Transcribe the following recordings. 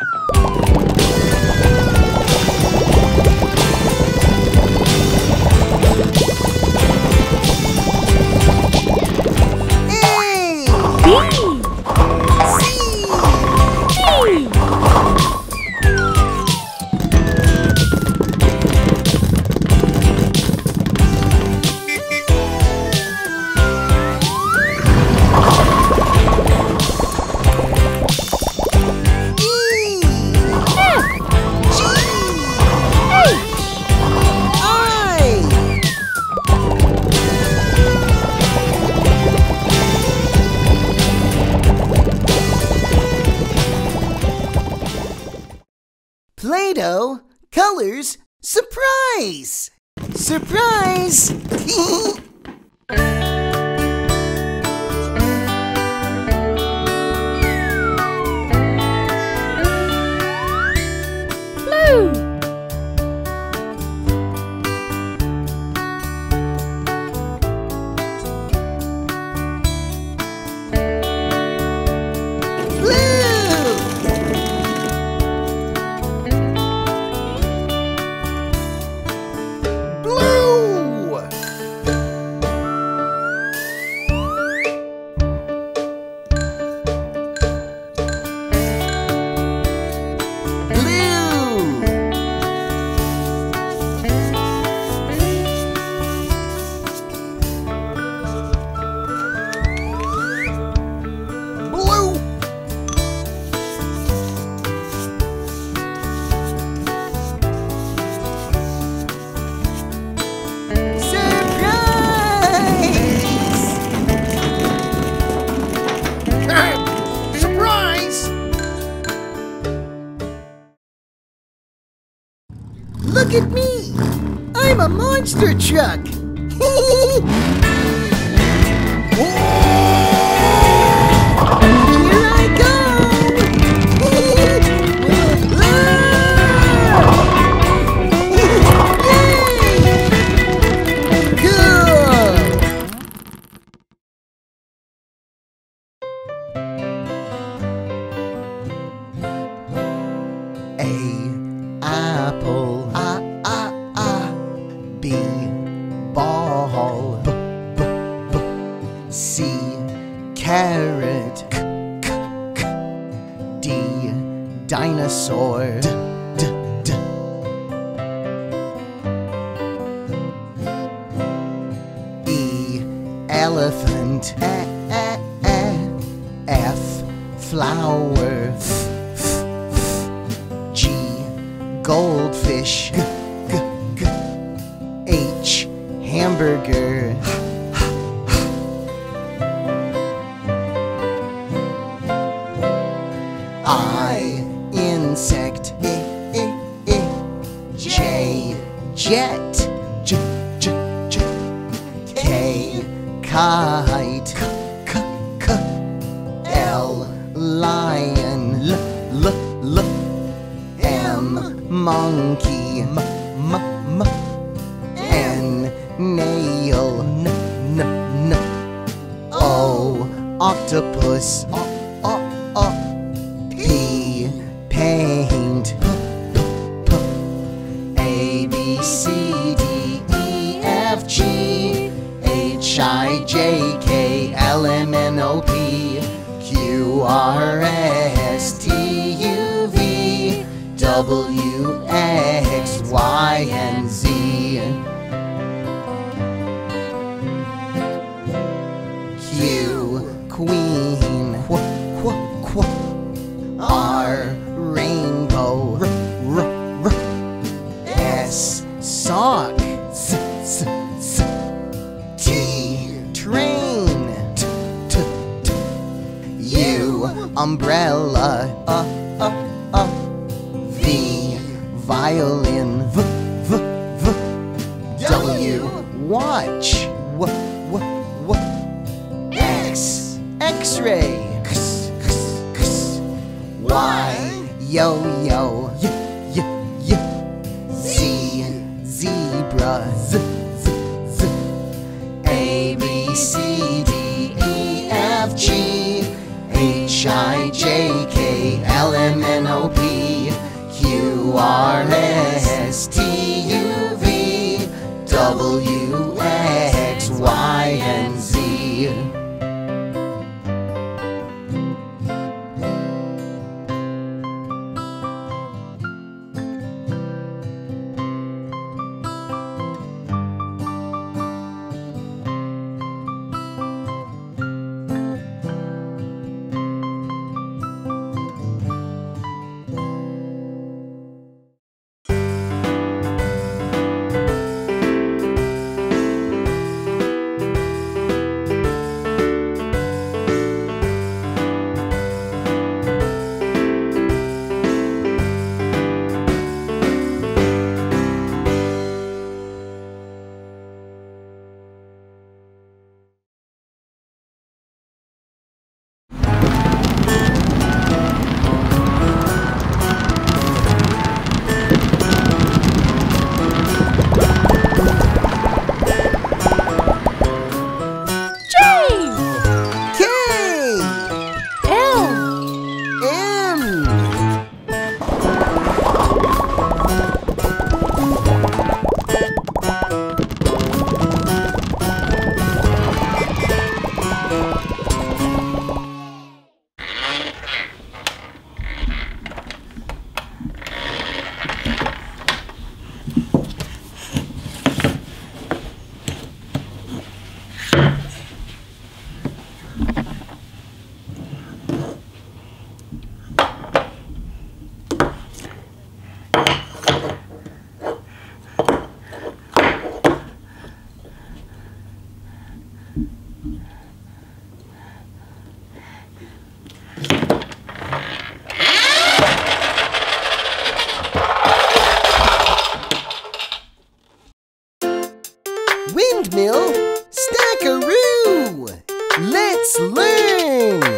Uh-oh. Look at me! I'm a monster truck! goldfish. G, g, g. H, hamburger. X, Y, and Z. Q, Queen, qu, qu, qu, R, Rainbow, R, R, R, S, Sock, S, S, S, T, Train, T, T, T, U, Umbrella, violin. V, v, v. W. Watch. W, w, w. X. X-ray. X, X, X. Y. Yo, T Windmill Stackeroo! Let's learn!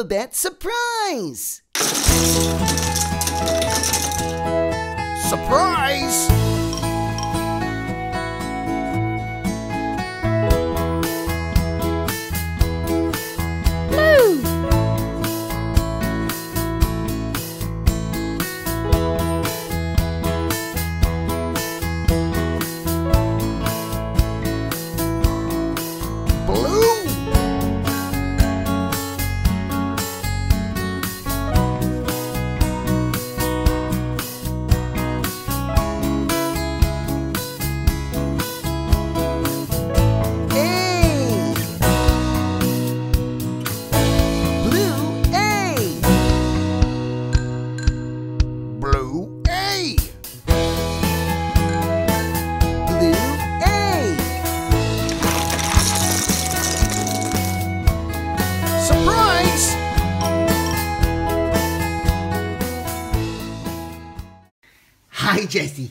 Alphabet Surprise! Surprise! Jessie.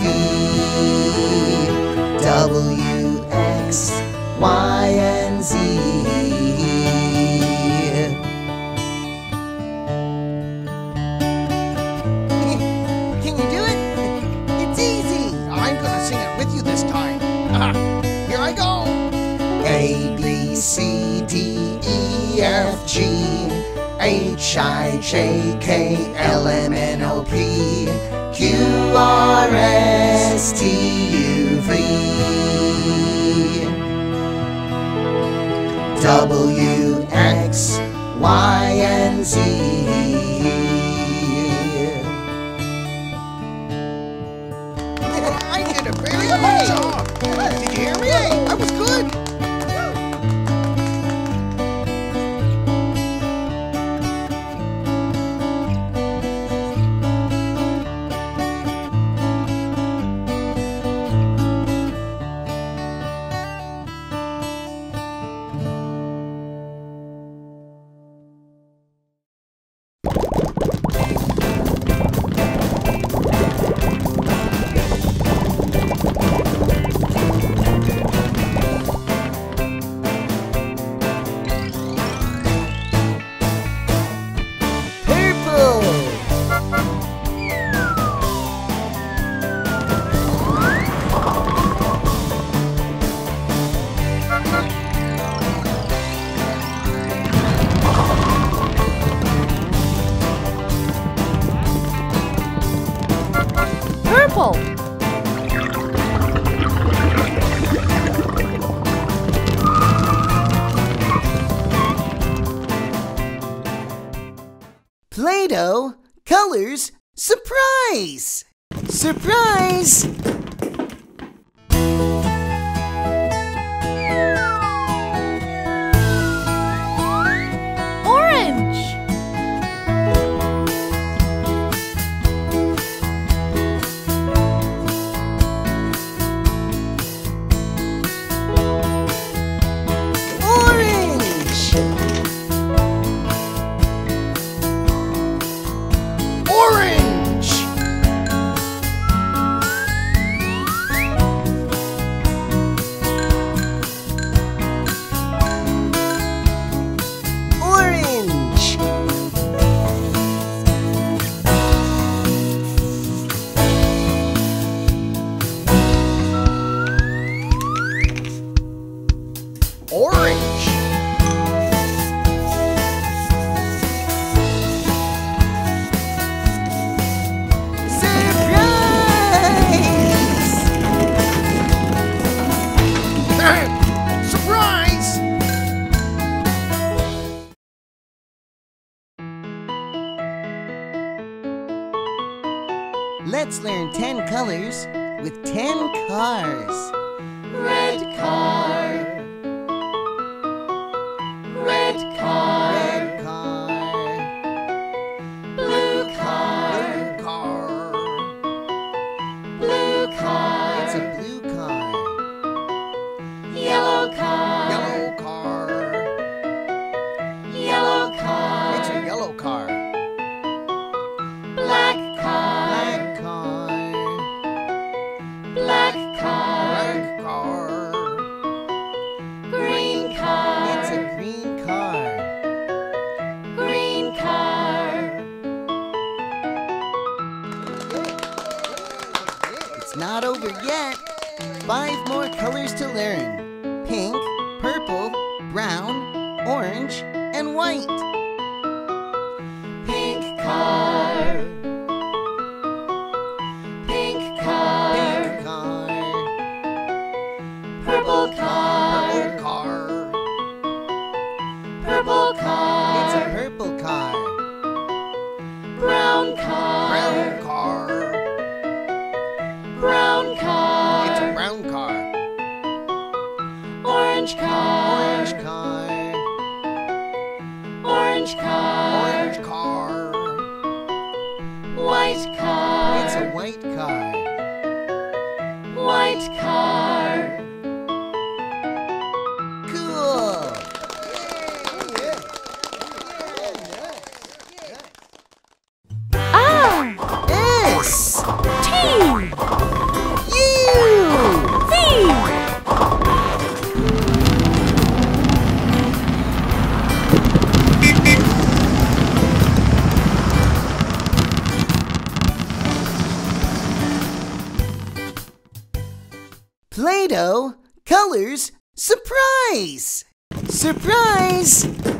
V, W, X, Y, and Z. Can you do it? It's easy. I'm gonna sing it with you this time. Here I go! A B C D E F G H I J K L M N O P Q R S T U V W X Y and Z. I did a very good job! Did you hear me? I was good! Surprise! Surprise!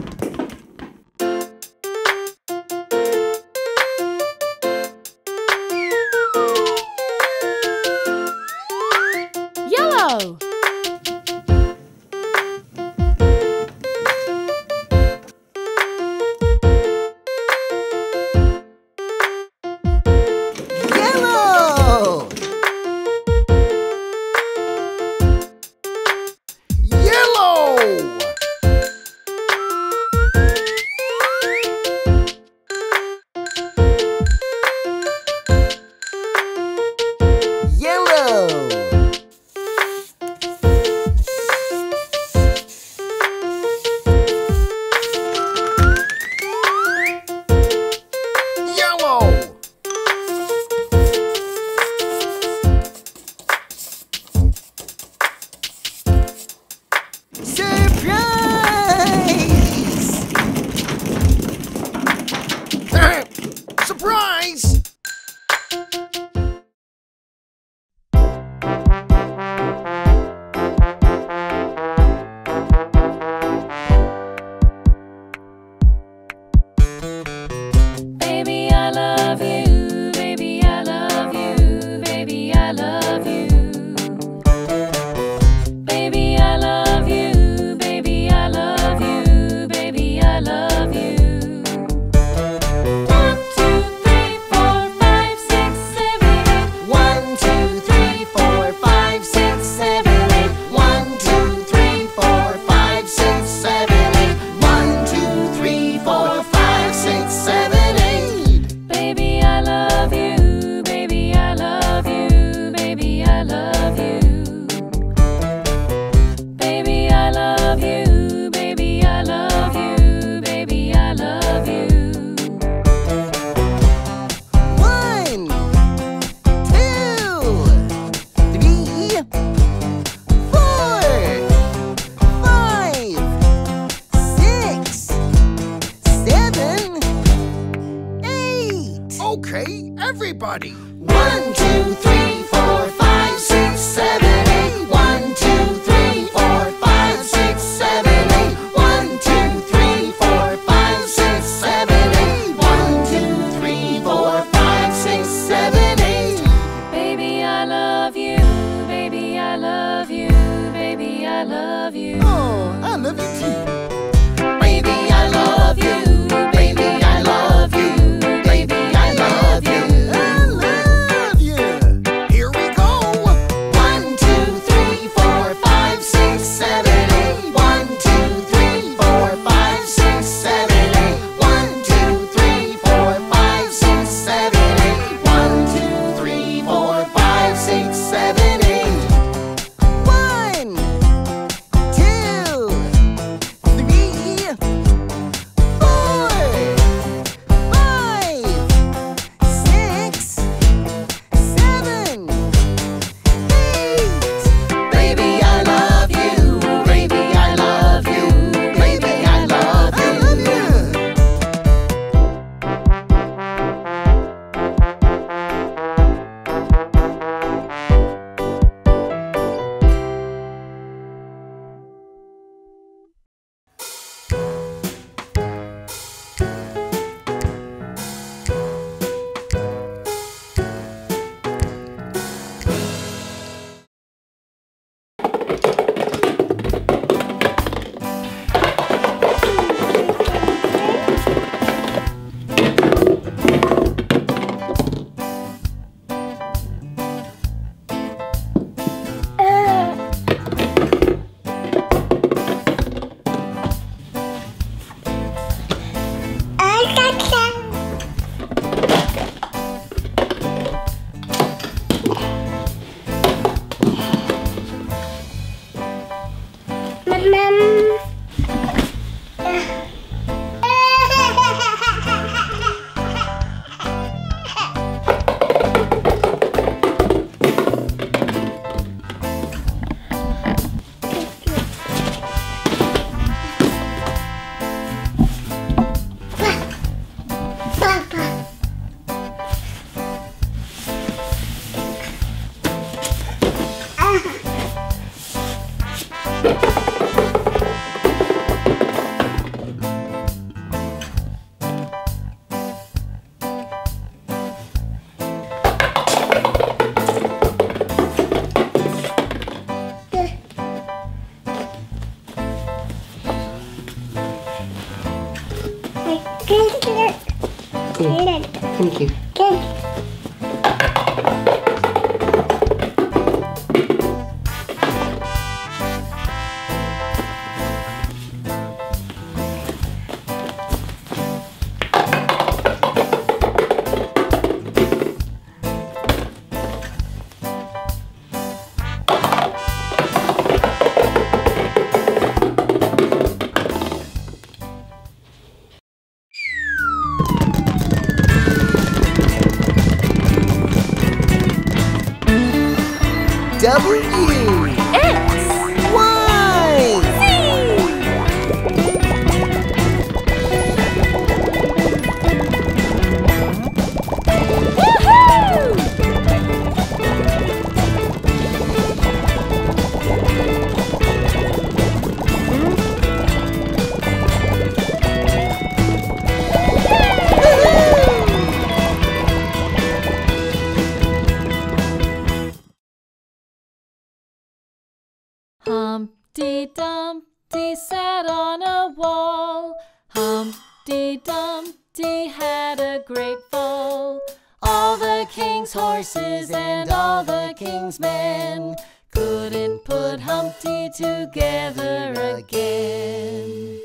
Humpty Dumpty had a great fall. All the king's horses and all the king's men couldn't put Humpty together again.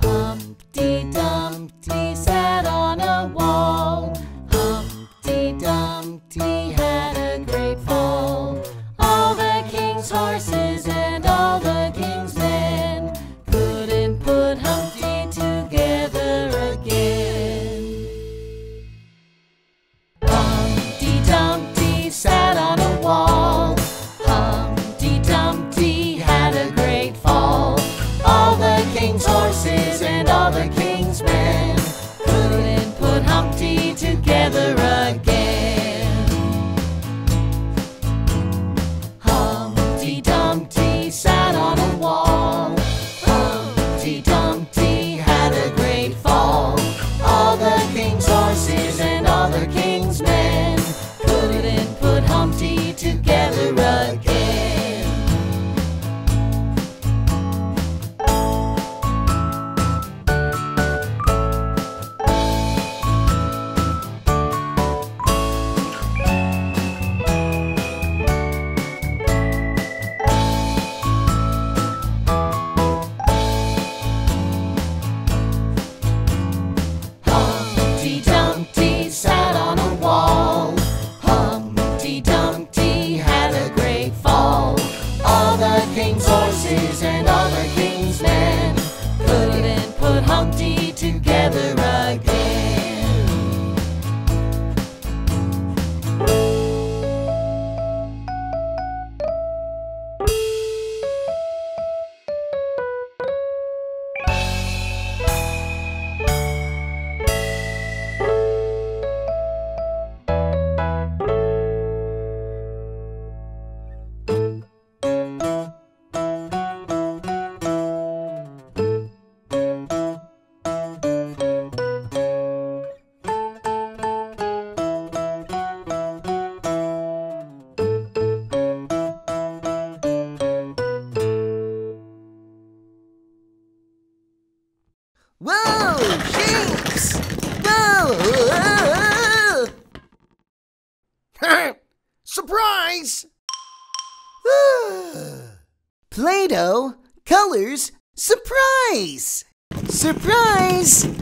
Humpty Dumpty sat on a wall. Surprise! Play-Doh, colors, surprise! Surprise!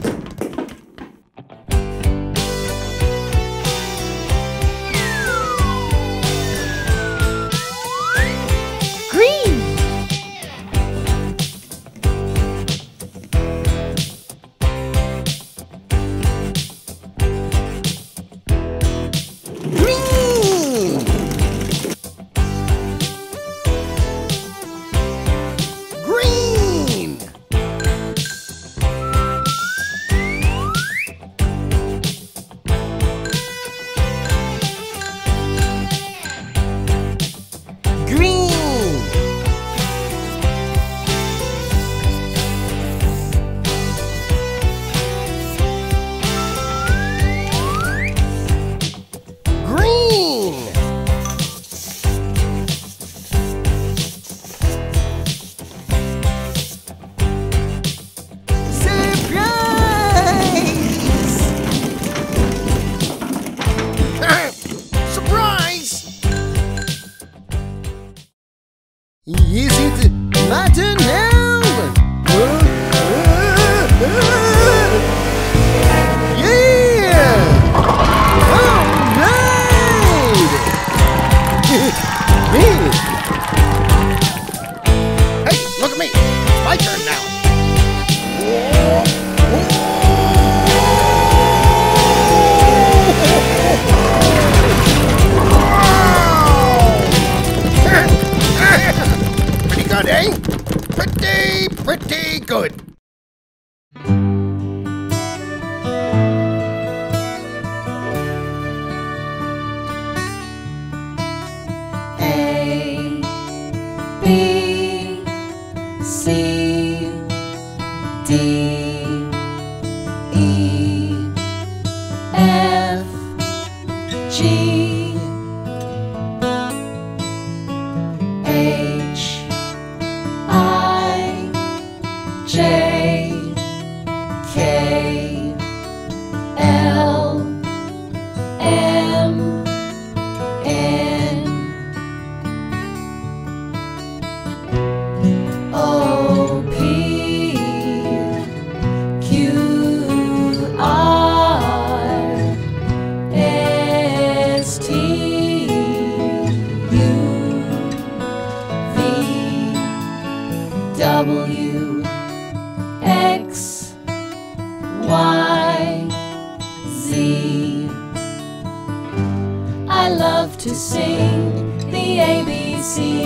I love to sing the ABCs.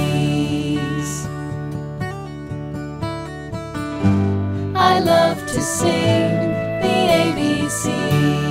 I love to sing the ABCs.